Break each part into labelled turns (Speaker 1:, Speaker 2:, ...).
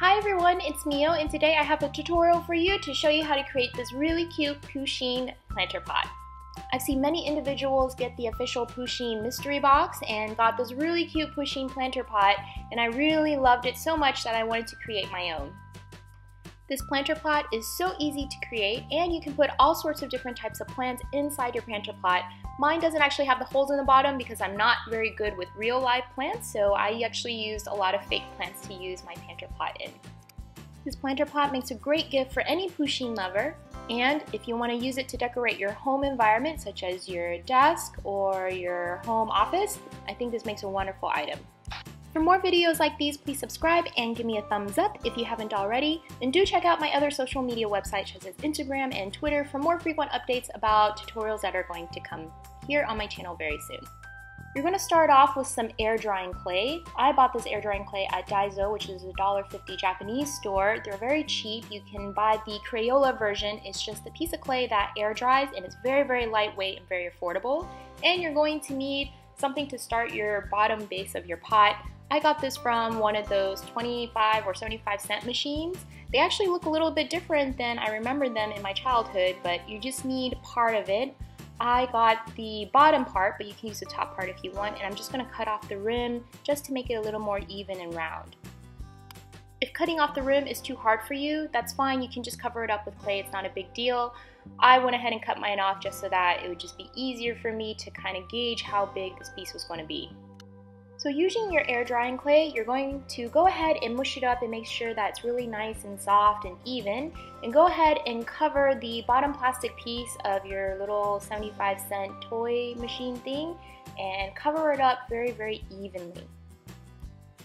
Speaker 1: Hi everyone, it's Mio and today I have a tutorial for you to show you how to create this really cute Pusheen planter pot. I've seen many individuals get the official Pusheen mystery box and got this really cute Pusheen planter pot and I really loved it so much that I wanted to create my own. This planter pot is so easy to create and you can put all sorts of different types of plants inside your planter pot. Mine doesn't actually have the holes in the bottom because I'm not very good with real live plants, so I actually used a lot of fake plants to use my planter pot in. This planter pot makes a great gift for any Pusheen lover, and if you want to use it to decorate your home environment, such as your desk or your home office, I think this makes a wonderful item. For more videos like these, please subscribe and give me a thumbs up if you haven't already. And do check out my other social media websites such as Instagram and Twitter for more frequent updates about tutorials that are going to come here on my channel very soon. You're going to start off with some air drying clay. I bought this air drying clay at Daiso, which is a $1.50 Japanese store. They're very cheap. You can buy the Crayola version. It's just a piece of clay that air dries and it's very, very lightweight and very affordable. And you're going to need something to start your bottom base of your pot. I got this from one of those 25 or 75 cent machines. They actually look a little bit different than I remember them in my childhood, but you just need part of it. I got the bottom part, but you can use the top part if you want, and I'm just gonna cut off the rim just to make it a little more even and round. If cutting off the rim is too hard for you, that's fine. You can just cover it up with clay. It's not a big deal. I went ahead and cut mine off just so that it would just be easier for me to kind of gauge how big this piece was going to be. So using your air drying clay, you're going to go ahead and mush it up and make sure that it's really nice and soft and even. And go ahead and cover the bottom plastic piece of your little 75 cent toy machine thing and cover it up very, very evenly.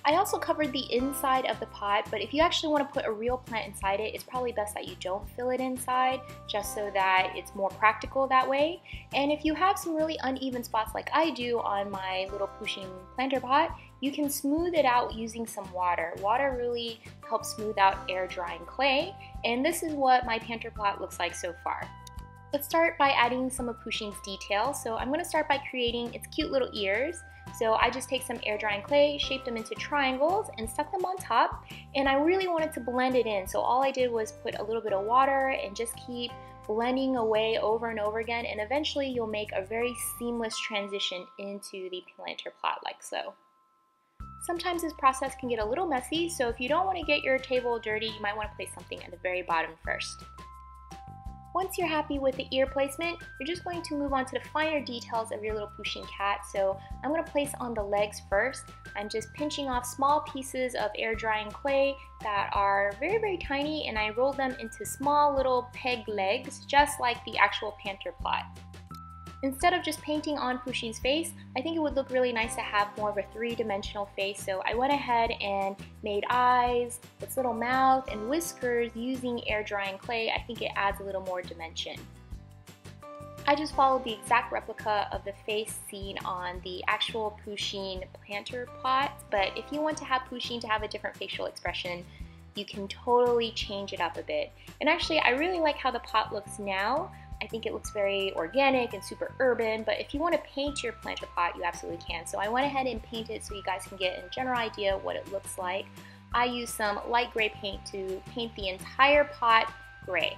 Speaker 1: I also covered the inside of the pot, but if you actually want to put a real plant inside it, it's probably best that you don't fill it inside, just so that it's more practical that way. And if you have some really uneven spots like I do on my little Pusheen planter pot, you can smooth it out using some water. Water really helps smooth out air drying clay, and this is what my planter pot looks like so far. Let's start by adding some of Pusheen's details. So I'm going to start by creating its cute little ears. So I just take some air drying clay, shaped them into triangles, and stuck them on top. And I really wanted to blend it in. So all I did was put a little bit of water and just keep blending away over and over again. And eventually you'll make a very seamless transition into the planter plot like so. Sometimes this process can get a little messy, so if you don't want to get your table dirty, you might want to place something at the very bottom first. Once you're happy with the ear placement, you're just going to move on to the finer details of your little Pusheen cat. So I'm going to place on the legs first. I'm just pinching off small pieces of air drying clay that are very, very tiny and I roll them into small little peg legs, just like the actual Panther plot. Instead of just painting on Pusheen's face, I think it would look really nice to have more of a three-dimensional face, so I went ahead and made eyes, its little mouth, and whiskers using air drying clay. I think it adds a little more dimension. I just followed the exact replica of the face seen on the actual Pusheen planter pot, but if you want to have Pusheen to have a different facial expression, you can totally change it up a bit. And actually, I really like how the pot looks now. I think it looks very organic and super urban, but if you want to paint your planter pot, you absolutely can. So I went ahead and painted so you guys can get a general idea what it looks like. I used some light gray paint to paint the entire pot gray.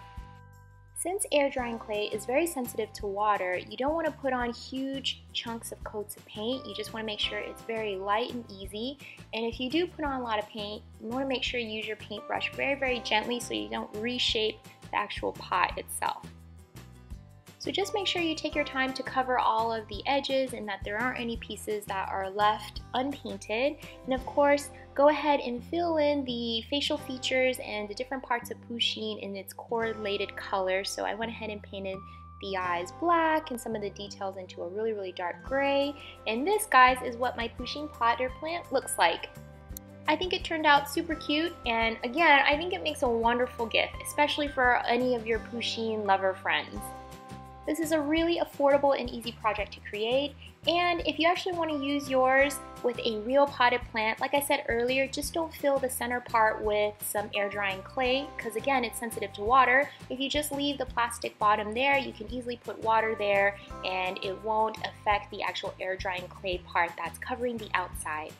Speaker 1: Since air drying clay is very sensitive to water, you don't want to put on huge chunks of coats of paint. You just want to make sure it's very light and easy. And if you do put on a lot of paint, you want to make sure you use your paintbrush very, very gently so you don't reshape the actual pot itself. So just make sure you take your time to cover all of the edges and that there aren't any pieces that are left unpainted. And of course, go ahead and fill in the facial features and the different parts of Pusheen in its correlated colors. So I went ahead and painted the eyes black and some of the details into a really, really dark gray. And this, guys, is what my Pusheen potter plant looks like. I think it turned out super cute and again I think it makes a wonderful gift especially for any of your Pusheen lover friends. This is a really affordable and easy project to create. And if you actually want to use yours with a real potted plant, like I said earlier, just don't fill the center part with some air drying clay because again, it's sensitive to water. If you just leave the plastic bottom there, you can easily put water there and it won't affect the actual air drying clay part that's covering the outside.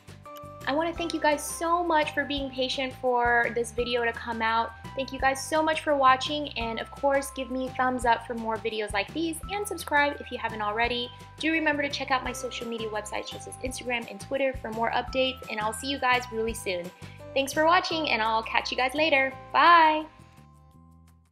Speaker 1: I want to thank you guys so much for being patient for this video to come out. Thank you guys so much for watching and of course give me thumbs up for more videos like these and subscribe if you haven't already. Do remember to check out my social media websites such as Instagram and Twitter for more updates and I'll see you guys really soon. Thanks for watching and I'll catch you guys later. Bye!